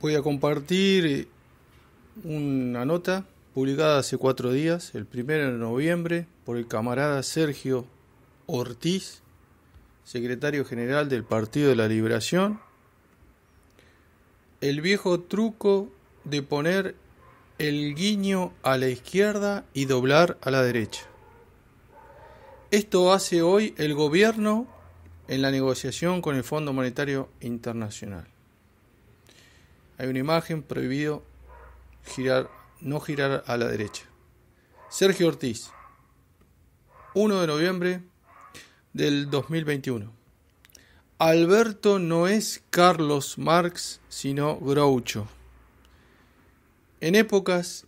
Voy a compartir eh, una nota publicada hace cuatro días, el primero de noviembre, por el camarada Sergio Ortiz, secretario general del Partido de la Liberación. El viejo truco de poner el guiño a la izquierda y doblar a la derecha. Esto hace hoy el gobierno en la negociación con el Fondo Monetario Internacional. Hay una imagen prohibido girar, no girar a la derecha. Sergio Ortiz, 1 de noviembre del 2021. Alberto no es Carlos Marx, sino Groucho. En épocas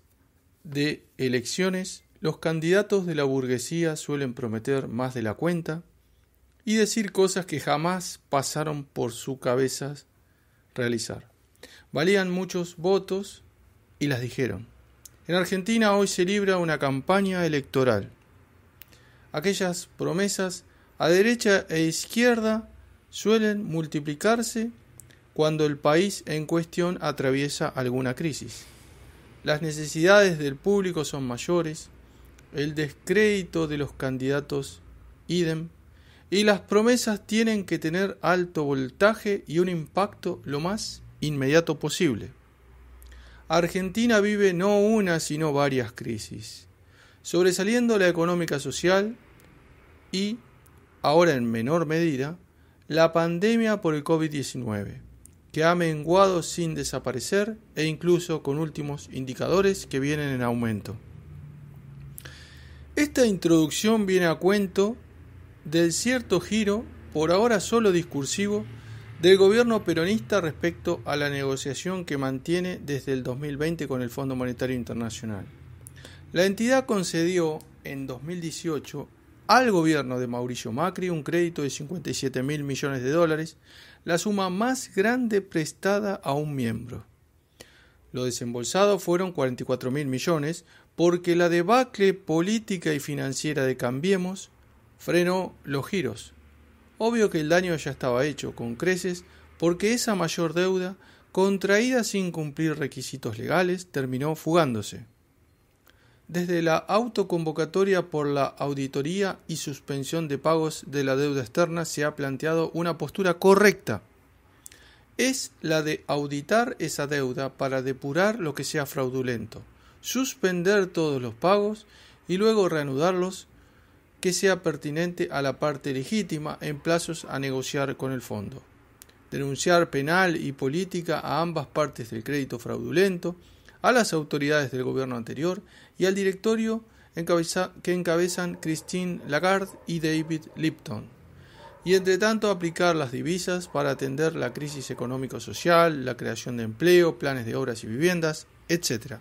de elecciones, los candidatos de la burguesía suelen prometer más de la cuenta y decir cosas que jamás pasaron por su cabeza realizar. Valían muchos votos y las dijeron. En Argentina hoy se libra una campaña electoral. Aquellas promesas a derecha e izquierda suelen multiplicarse cuando el país en cuestión atraviesa alguna crisis. Las necesidades del público son mayores, el descrédito de los candidatos idem y las promesas tienen que tener alto voltaje y un impacto lo más inmediato posible. Argentina vive no una sino varias crisis, sobresaliendo la económica social y, ahora en menor medida, la pandemia por el COVID-19, que ha menguado sin desaparecer e incluso con últimos indicadores que vienen en aumento. Esta introducción viene a cuento del cierto giro, por ahora solo discursivo, del gobierno peronista respecto a la negociación que mantiene desde el 2020 con el Fondo Monetario Internacional. La entidad concedió en 2018 al gobierno de Mauricio Macri un crédito de 57 mil millones de dólares, la suma más grande prestada a un miembro. Lo desembolsado fueron 44 mil millones porque la debacle política y financiera de Cambiemos frenó los giros. Obvio que el daño ya estaba hecho con creces porque esa mayor deuda, contraída sin cumplir requisitos legales, terminó fugándose. Desde la autoconvocatoria por la auditoría y suspensión de pagos de la deuda externa se ha planteado una postura correcta. Es la de auditar esa deuda para depurar lo que sea fraudulento, suspender todos los pagos y luego reanudarlos que sea pertinente a la parte legítima en plazos a negociar con el fondo. Denunciar penal y política a ambas partes del crédito fraudulento, a las autoridades del gobierno anterior y al directorio que encabezan Christine Lagarde y David Lipton. Y entre tanto aplicar las divisas para atender la crisis económico-social, la creación de empleo, planes de obras y viviendas, etc.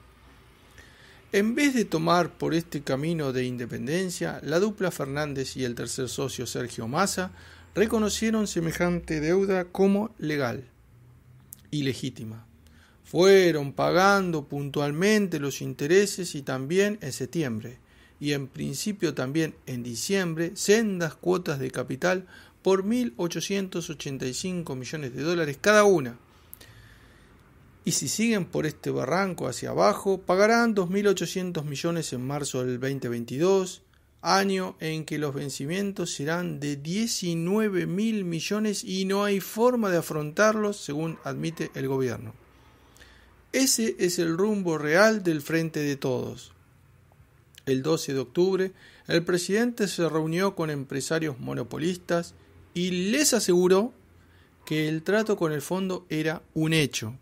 En vez de tomar por este camino de independencia, la dupla Fernández y el tercer socio Sergio Massa reconocieron semejante deuda como legal y legítima. Fueron pagando puntualmente los intereses y también en septiembre y en principio también en diciembre sendas cuotas de capital por 1.885 millones de dólares cada una y si siguen por este barranco hacia abajo, pagarán 2.800 millones en marzo del 2022, año en que los vencimientos serán de 19.000 millones y no hay forma de afrontarlos, según admite el gobierno. Ese es el rumbo real del Frente de Todos. El 12 de octubre, el presidente se reunió con empresarios monopolistas y les aseguró que el trato con el fondo era un hecho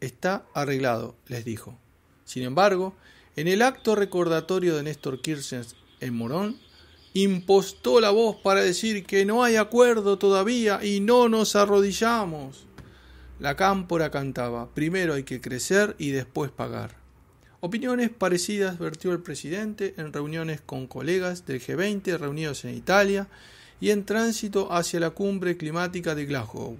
Está arreglado, les dijo. Sin embargo, en el acto recordatorio de Néstor Kirchner en Morón, impostó la voz para decir que no hay acuerdo todavía y no nos arrodillamos. La cámpora cantaba, primero hay que crecer y después pagar. Opiniones parecidas vertió el presidente en reuniones con colegas del G20 reunidos en Italia y en tránsito hacia la cumbre climática de Glasgow.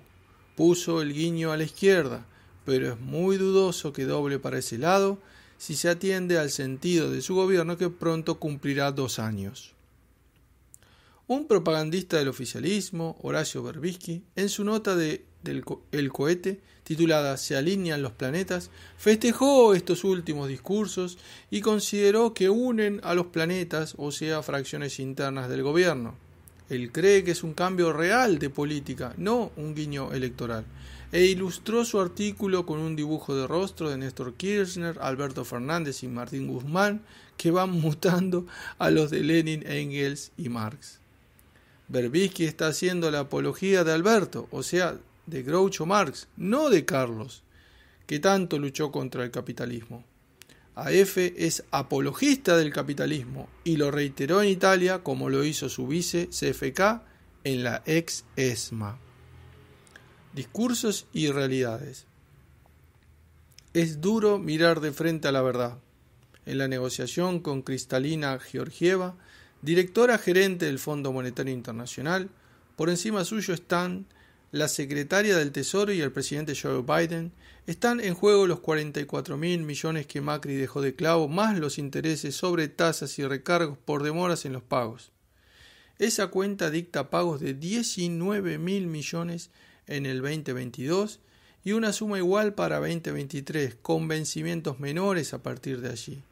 Puso el guiño a la izquierda, pero es muy dudoso que doble para ese lado si se atiende al sentido de su gobierno que pronto cumplirá dos años. Un propagandista del oficialismo, Horacio Berbisky, en su nota de del el cohete, titulada Se alinean los planetas, festejó estos últimos discursos y consideró que unen a los planetas, o sea, fracciones internas del gobierno. Él cree que es un cambio real de política, no un guiño electoral, e ilustró su artículo con un dibujo de rostro de Néstor Kirchner, Alberto Fernández y Martín Guzmán, que van mutando a los de Lenin, Engels y Marx. Berbisky está haciendo la apología de Alberto, o sea, de Groucho Marx, no de Carlos, que tanto luchó contra el capitalismo. AF es apologista del capitalismo y lo reiteró en Italia como lo hizo su vice CFK en la ex ESMA. Discursos y realidades. Es duro mirar de frente a la verdad. En la negociación con Cristalina Georgieva, directora gerente del Fondo Monetario Internacional, por encima suyo están la secretaria del Tesoro y el presidente Joe Biden, están en juego los 44 mil millones que Macri dejó de clavo, más los intereses sobre tasas y recargos por demoras en los pagos. Esa cuenta dicta pagos de 19 mil millones en el 2022 y una suma igual para 2023, con vencimientos menores a partir de allí.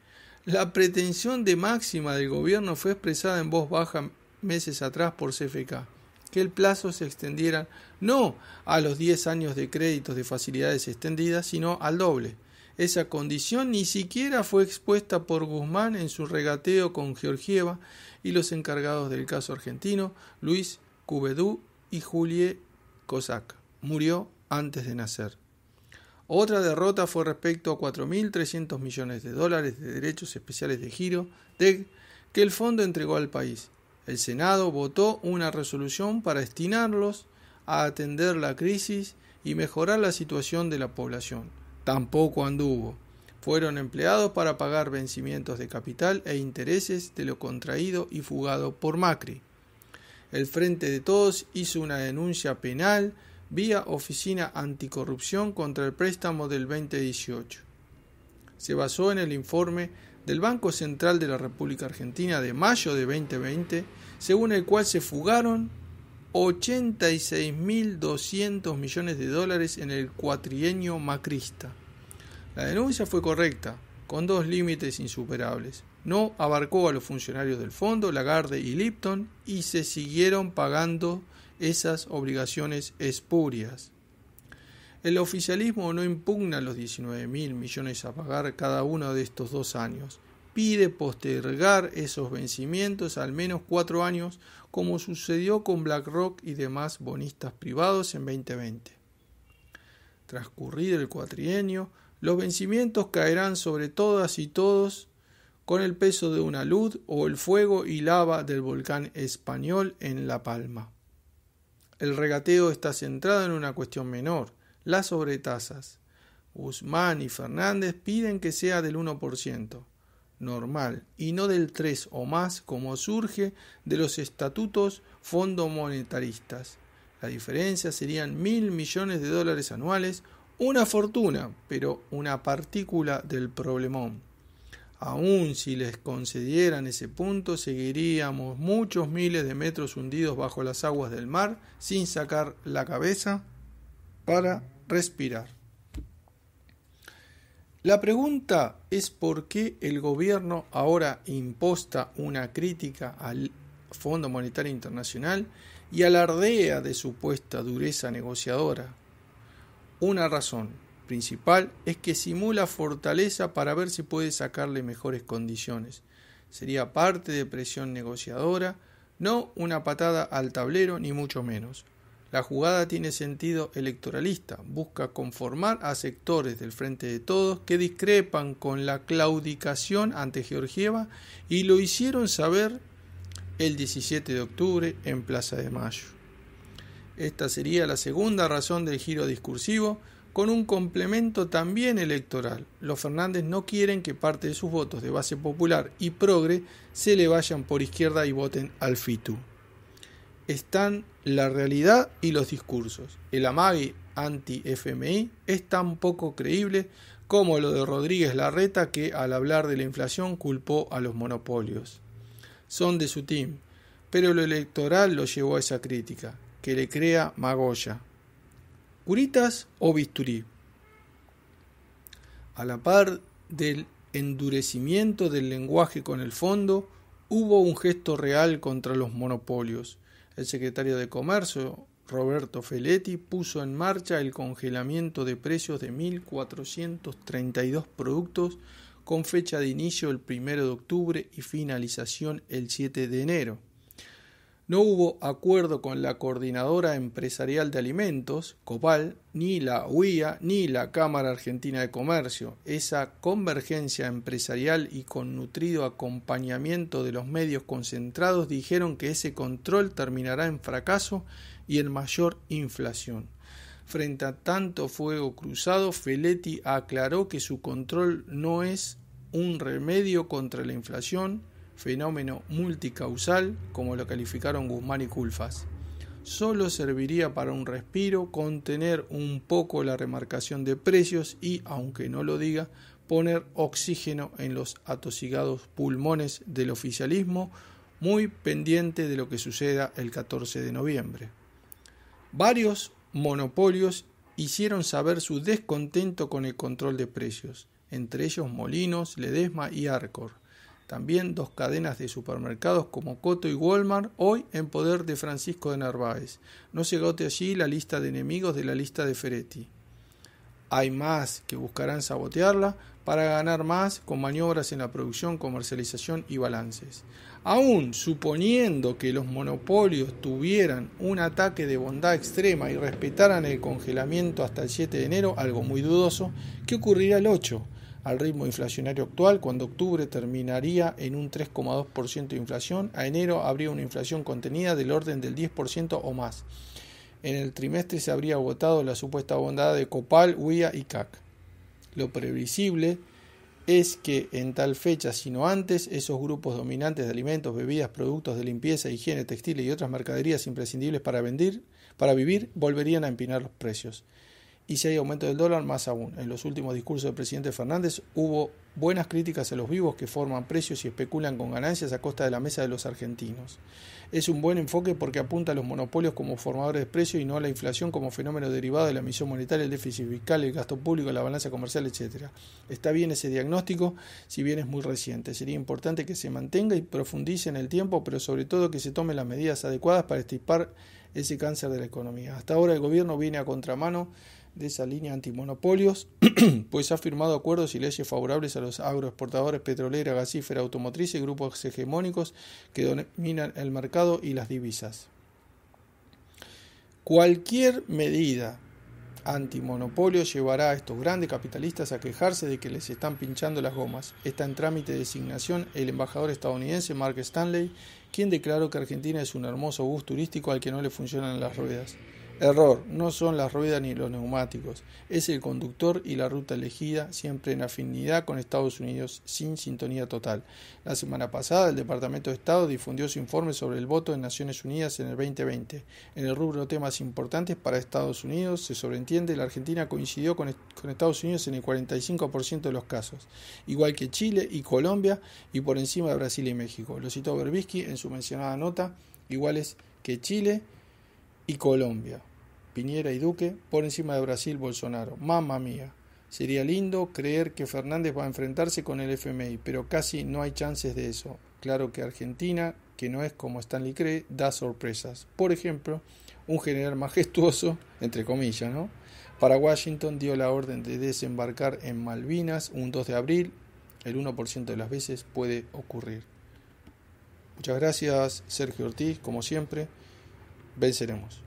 La pretensión de máxima del gobierno fue expresada en voz baja meses atrás por CFK que el plazo se extendiera no a los 10 años de créditos de facilidades extendidas, sino al doble. Esa condición ni siquiera fue expuesta por Guzmán en su regateo con Georgieva y los encargados del caso argentino, Luis Cubedú y Julie Cossack. Murió antes de nacer. Otra derrota fue respecto a 4.300 millones de dólares de derechos especiales de giro que el fondo entregó al país el Senado votó una resolución para destinarlos a atender la crisis y mejorar la situación de la población. Tampoco anduvo. Fueron empleados para pagar vencimientos de capital e intereses de lo contraído y fugado por Macri. El Frente de Todos hizo una denuncia penal vía Oficina Anticorrupción contra el préstamo del 2018. Se basó en el informe del Banco Central de la República Argentina de mayo de 2020, según el cual se fugaron 86.200 millones de dólares en el cuatrienio macrista. La denuncia fue correcta, con dos límites insuperables. No abarcó a los funcionarios del fondo, Lagarde y Lipton, y se siguieron pagando esas obligaciones espurias. El oficialismo no impugna los 19 mil millones a pagar cada uno de estos dos años. Pide postergar esos vencimientos al menos cuatro años, como sucedió con BlackRock y demás bonistas privados en 2020. Transcurrido el cuatrienio, los vencimientos caerán sobre todas y todos con el peso de una luz o el fuego y lava del volcán español en La Palma. El regateo está centrado en una cuestión menor, las sobretasas. Guzmán y Fernández piden que sea del 1%, normal, y no del 3 o más como surge de los estatutos fondo monetaristas. La diferencia serían mil millones de dólares anuales, una fortuna, pero una partícula del problemón. Aun si les concedieran ese punto, seguiríamos muchos miles de metros hundidos bajo las aguas del mar sin sacar la cabeza para respirar. La pregunta es por qué el gobierno ahora imposta una crítica al Fondo Monetario Internacional y alardea de supuesta dureza negociadora. Una razón principal es que simula fortaleza para ver si puede sacarle mejores condiciones. Sería parte de presión negociadora, no una patada al tablero ni mucho menos. La jugada tiene sentido electoralista, busca conformar a sectores del Frente de Todos que discrepan con la claudicación ante Georgieva y lo hicieron saber el 17 de octubre en Plaza de Mayo. Esta sería la segunda razón del giro discursivo, con un complemento también electoral. Los Fernández no quieren que parte de sus votos de base popular y progre se le vayan por izquierda y voten al FITU están la realidad y los discursos. El amague anti-FMI es tan poco creíble como lo de Rodríguez Larreta que al hablar de la inflación culpó a los monopolios. Son de su team, pero lo electoral lo llevó a esa crítica, que le crea Magoya. Curitas o bisturí. A la par del endurecimiento del lenguaje con el fondo, hubo un gesto real contra los monopolios. El secretario de Comercio, Roberto Feletti, puso en marcha el congelamiento de precios de 1.432 productos con fecha de inicio el 1 de octubre y finalización el 7 de enero. No hubo acuerdo con la Coordinadora Empresarial de Alimentos, COPAL, ni la UIA, ni la Cámara Argentina de Comercio. Esa convergencia empresarial y con nutrido acompañamiento de los medios concentrados dijeron que ese control terminará en fracaso y en mayor inflación. Frente a tanto fuego cruzado, Feletti aclaró que su control no es un remedio contra la inflación, fenómeno multicausal, como lo calificaron Guzmán y Culfas. Solo serviría para un respiro, contener un poco la remarcación de precios y, aunque no lo diga, poner oxígeno en los atosigados pulmones del oficialismo, muy pendiente de lo que suceda el 14 de noviembre. Varios monopolios hicieron saber su descontento con el control de precios, entre ellos Molinos, Ledesma y Arcor. También dos cadenas de supermercados como Coto y Walmart, hoy en poder de Francisco de Narváez. No se agote allí la lista de enemigos de la lista de Ferretti. Hay más que buscarán sabotearla para ganar más con maniobras en la producción, comercialización y balances. Aún suponiendo que los monopolios tuvieran un ataque de bondad extrema y respetaran el congelamiento hasta el 7 de enero, algo muy dudoso, ¿qué ocurrirá el 8? Al ritmo inflacionario actual, cuando octubre terminaría en un 3,2% de inflación, a enero habría una inflación contenida del orden del 10% o más. En el trimestre se habría agotado la supuesta bondad de Copal, UIA y CAC. Lo previsible es que en tal fecha, sino antes, esos grupos dominantes de alimentos, bebidas, productos de limpieza, higiene, textiles y otras mercaderías imprescindibles para, vender, para vivir volverían a empinar los precios y si hay aumento del dólar, más aún. En los últimos discursos del presidente Fernández hubo buenas críticas a los vivos que forman precios y especulan con ganancias a costa de la mesa de los argentinos. Es un buen enfoque porque apunta a los monopolios como formadores de precios y no a la inflación como fenómeno derivado de la emisión monetaria, el déficit fiscal, el gasto público, la balanza comercial, etc. Está bien ese diagnóstico, si bien es muy reciente. Sería importante que se mantenga y profundice en el tiempo, pero sobre todo que se tomen las medidas adecuadas para estipar ese cáncer de la economía. Hasta ahora el gobierno viene a contramano de esa línea antimonopolios, pues ha firmado acuerdos y leyes favorables a los agroexportadores petrolera, gasífera, automotriz y grupos hegemónicos que dominan el mercado y las divisas. Cualquier medida antimonopolio llevará a estos grandes capitalistas a quejarse de que les están pinchando las gomas. Está en trámite de designación el embajador estadounidense Mark Stanley, quien declaró que Argentina es un hermoso bus turístico al que no le funcionan las ruedas. Error, no son las ruedas ni los neumáticos, es el conductor y la ruta elegida, siempre en afinidad con Estados Unidos, sin sintonía total. La semana pasada, el Departamento de Estado difundió su informe sobre el voto en Naciones Unidas en el 2020. En el rubro temas importantes para Estados Unidos, se sobreentiende la Argentina coincidió con, Estados Unidos en el 45% de los casos, igual que Chile y Colombia, y por encima de Brasil y México. Lo citó Berbisky en su mencionada nota, iguales que Chile y Colombia. Piñera y Duque por encima de Brasil Bolsonaro. Mamma mía. Sería lindo creer que Fernández va a enfrentarse con el FMI, pero casi no hay chances de eso. Claro que Argentina, que no es como Stanley cree, da sorpresas. Por ejemplo, un general majestuoso, entre comillas, ¿no? Para Washington dio la orden de desembarcar en Malvinas un 2 de abril. El 1% de las veces puede ocurrir. Muchas gracias, Sergio Ortiz, como siempre. Venceremos.